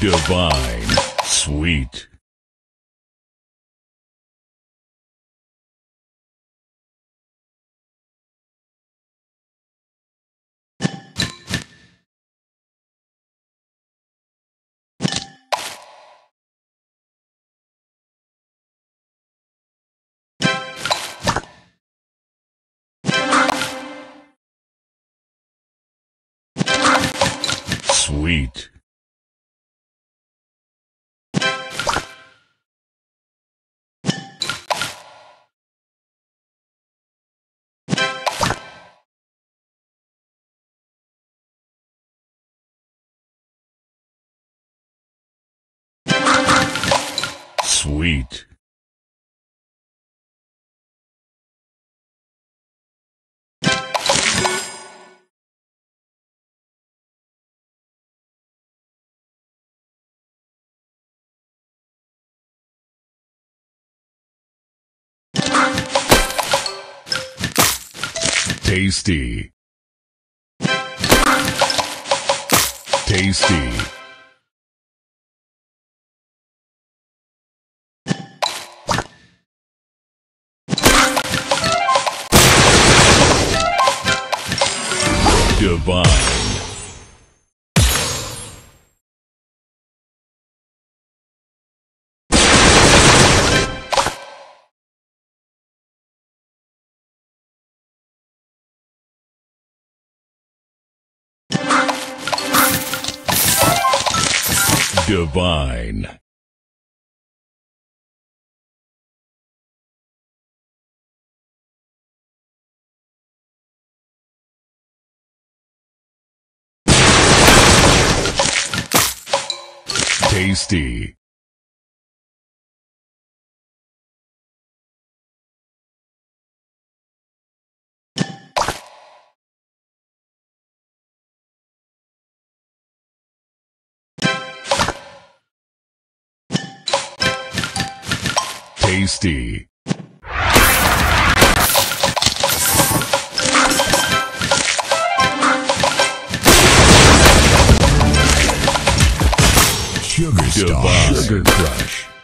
Divine. Sweet. Sweet. Sweet. Tasty. Tasty. Divine. Divine. Tasty. Tasty. Sugar. Divine. Sugar Crush.